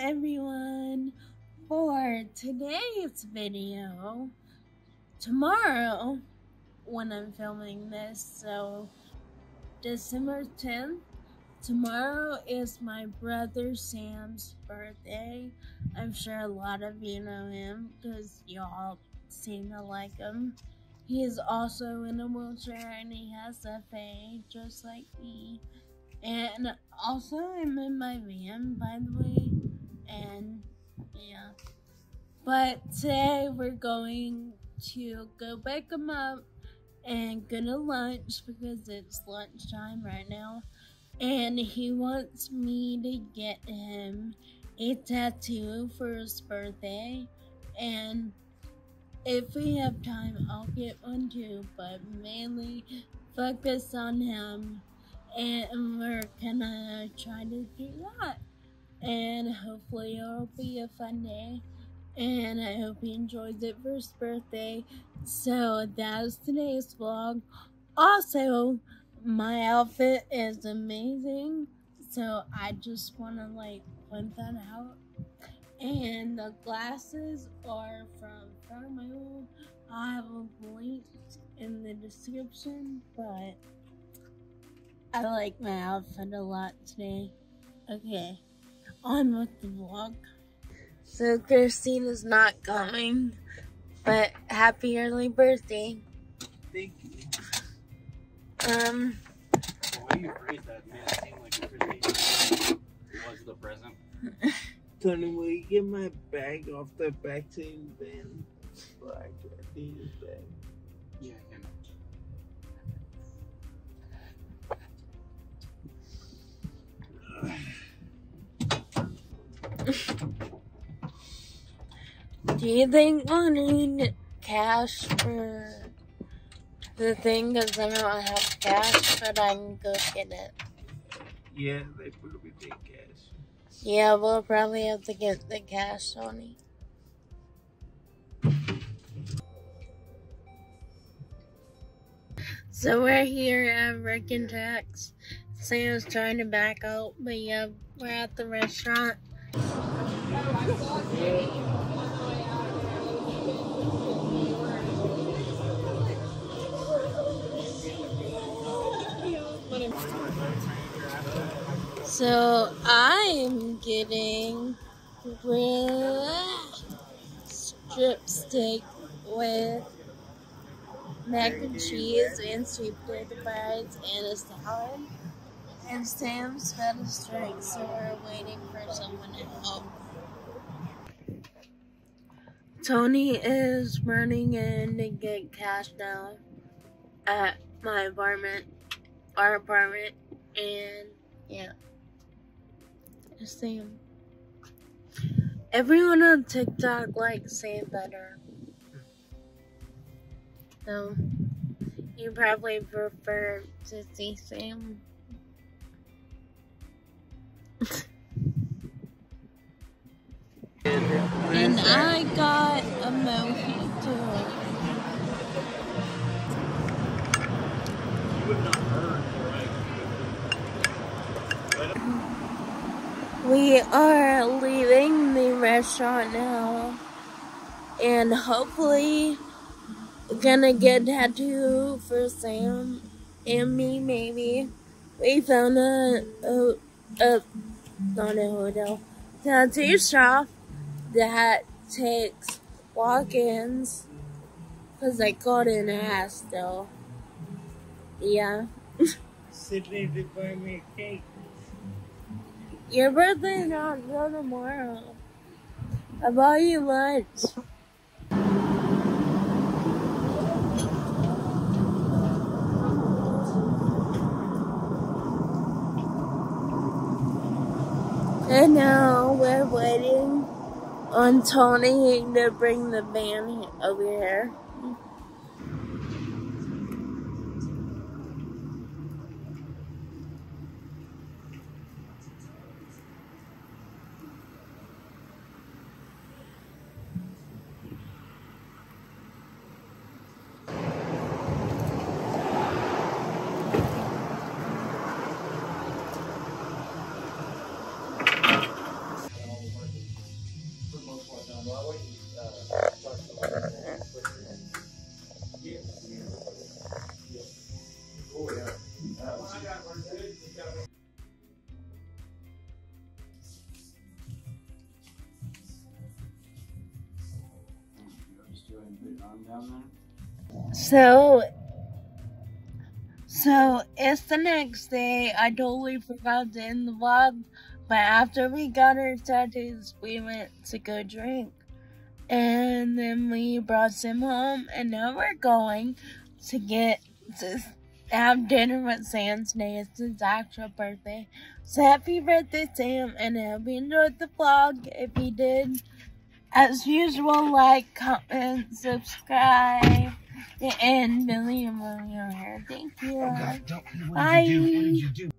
everyone for today's video. Tomorrow, when I'm filming this, so December 10th, tomorrow is my brother Sam's birthday. I'm sure a lot of you know him because y'all seem to like him. He is also in a wheelchair and he has FA just like me. And also, I'm in my van, by the way. And yeah. But today we're going to go pick him up and go to lunch because it's lunchtime right now. And he wants me to get him a tattoo for his birthday. And if we have time, I'll get one too, but mainly focus on him and we're gonna try to do that. And hopefully it'll be a fun day. And I hope he enjoys it for his birthday. So that's today's vlog. Also, my outfit is amazing. So I just wanna like point that out. And the glasses are from Thermal. I have a link in the description, but I like my outfit a lot today. Okay, on with the vlog. So Christine is not coming, but happy early birthday. Thank you. Um, The way you phrased that, man, it seemed like it really was the present. Tony, will you get my bag off the back to you then? Like, I need his bag. Yeah, I can. Do you think need cash for the thing? Because I don't have cash, but I can go get it. Yeah, they probably take cash. Yeah, we'll probably have to get the cash, Tony. So we're here at Rick and Jack's. Sam's trying to back out, but yeah, we're at the restaurant. So I'm getting strip steak with mac and cheese and sweet potato fries and a salad. And Sam's got a drink, so we're waiting for someone to help. Tony is running in to get cash now at my apartment, our apartment, and yeah. Sam. Everyone on TikTok likes Sam better. So, you probably prefer to see Sam. We are leaving the restaurant now. And hopefully gonna get tattoo for Sam and me maybe. We found a, a, a not a hotel, tattoo shop that takes walk-ins because I got an ass though. Yeah. Sydni did buy me a cake. Your birthday not until tomorrow. I bought you lunch. And now we're waiting on Tony to bring the van over here. So, so it's the next day. I totally forgot to end the vlog, but after we got our tattoos, we went to go drink, and then we brought Sim home, and now we're going to get to have dinner with Sam today. It's his actual birthday. So happy birthday, Sam, and I hope you enjoyed the vlog. If you did, as usual, like, comment, subscribe, and Billy and Willie are here. Thank you. Oh God, don't, what did Bye.